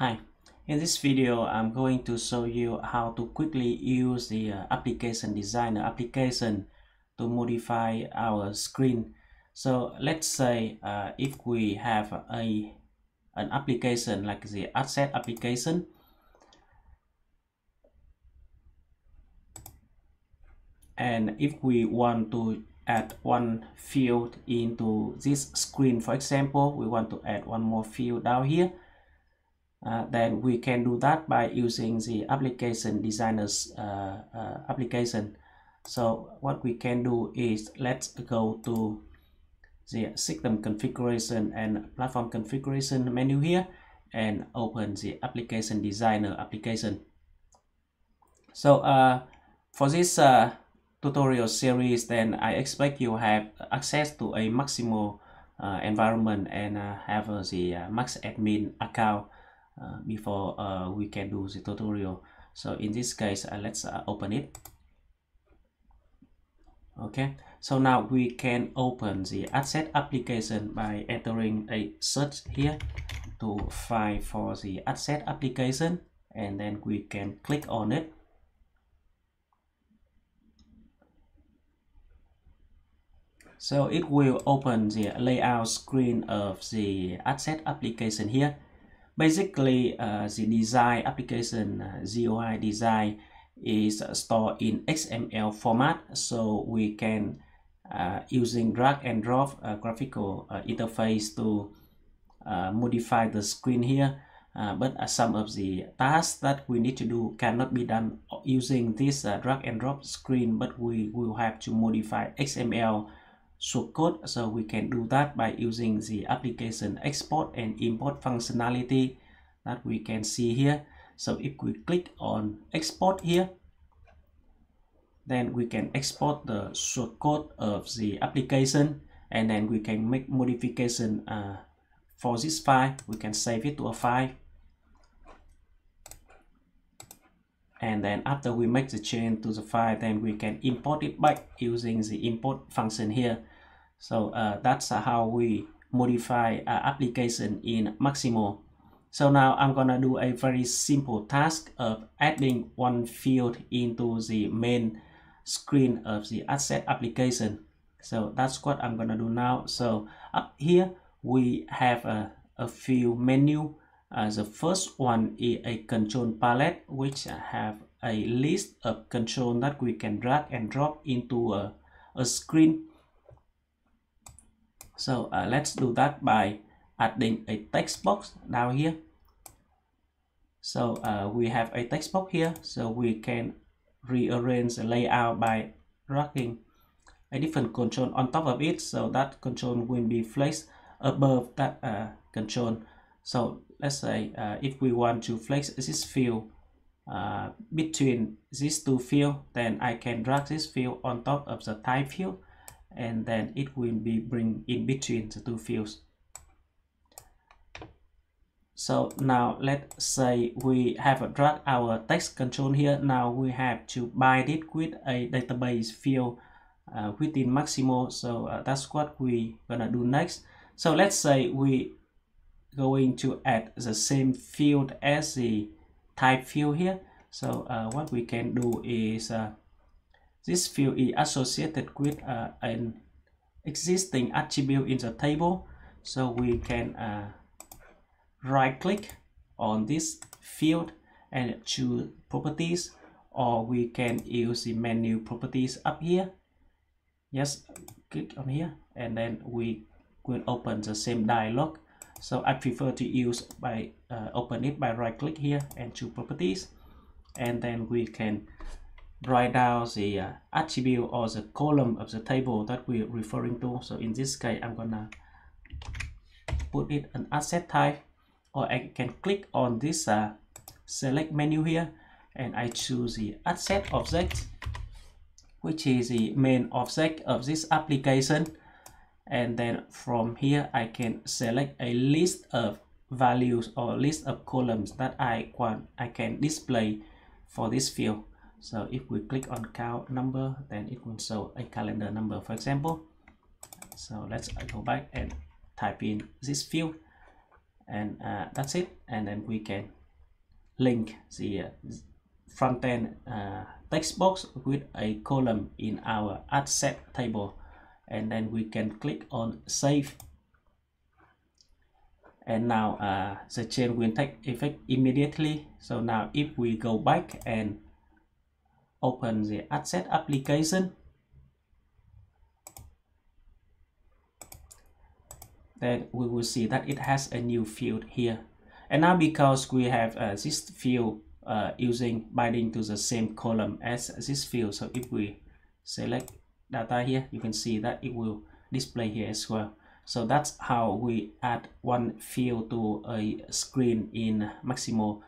Hi, in this video I'm going to show you how to quickly use the uh, application designer application to modify our screen. So let's say uh, if we have a an application like the asset application. And if we want to add one field into this screen for example we want to add one more field down here uh, then we can do that by using the application designers uh, uh, application. So what we can do is let's go to the system configuration and platform configuration menu here and open the application designer application. So uh, for this uh, tutorial series then I expect you have access to a Maximo environment and have the max admin account before uh, we can do the tutorial. So in this case uh, let's open it. Okay. So now we can open the asset application by entering a search here to find for the asset application and then we can click on it. So it will open the layout screen of the asset application here basically uh, the design application uh, GUI design is stored in XML format so we can uh, using drag and drop uh, graphical uh, interface to uh, modify the screen here. But some of the tasks that we need to do cannot be done using this drag and drop screen but we will have to modify XML source code so we can do that by using the application export and import functionality that we can see here. So if we click on export here then we can export the source code of the application and then we can make modification uh, for this file. We can save it to a file. And then after we make the change to the file then we can import it back using the import function here so uh, that's how we modify uh, application in Maximo. So now I'm gonna do a very simple task of adding one field into the main screen of the asset application. So that's what I'm gonna do now. So up here we have a, a few menu. Uh, the first one is a control palette which have a list of control that we can drag and drop into a, a screen so uh, let's do that by adding a text box down here. So uh, we have a text box here, so we can rearrange the layout by dragging a different control on top of it, so that control will be placed above that uh, control. So let's say uh, if we want to flex this field uh, between these two fields, then I can drag this field on top of the type field and then it will be bring in between the two fields. So now let's say we have a drag our text control here. Now we have to bind it with a database field uh, within Maximo. So uh, that's what we gonna do next. So let's say we going to add the same field as the type field here. So uh, what we can do is uh, this field is associated with uh, an existing attribute in the table. So we can uh, right click on this field and choose properties or we can use the menu properties up here. Yes, click on here and then we will open the same dialog. So I prefer to use by uh, open it by right click here and choose properties and then we can write down the uh, attribute or the column of the table that we're referring to. So in this case, I'm gonna put it an asset type or I can click on this uh, select menu here and I choose the asset object which is the main object of this application and then from here I can select a list of values or list of columns that I want I can display for this field so if we click on count number then it will show a calendar number. For example so let's go back and type in this field and uh, that's it. And then we can link the uh, front end uh, text box with a column in our asset table. And then we can click on save. And now uh, the change will take effect immediately. So now if we go back and open the asset application. Then we will see that it has a new field here. And now because we have uh, this field uh, using binding to the same column as this field so if we select data here you can see that it will display here as well. So that's how we add one field to a screen in Maximo